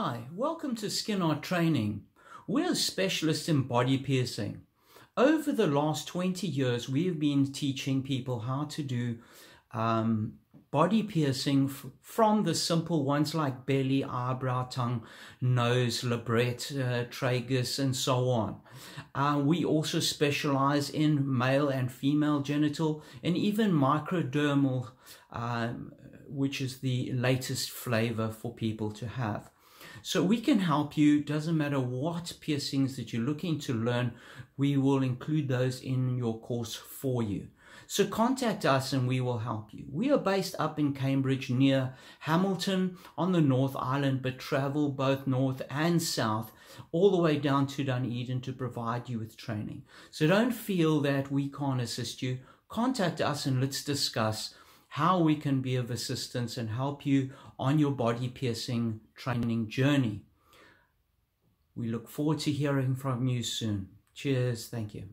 Hi, welcome to Skin Art Training. We're specialists in body piercing. Over the last 20 years, we've been teaching people how to do um, body piercing from the simple ones like belly, eyebrow, tongue, nose, labret, uh, tragus, and so on. Uh, we also specialize in male and female genital and even microdermal, um, which is the latest flavor for people to have. So we can help you, doesn't matter what piercings that you're looking to learn, we will include those in your course for you. So contact us and we will help you. We are based up in Cambridge near Hamilton on the North Island, but travel both north and south all the way down to Dunedin to provide you with training. So don't feel that we can't assist you. Contact us and let's discuss how we can be of assistance and help you on your body piercing training journey. We look forward to hearing from you soon. Cheers. Thank you.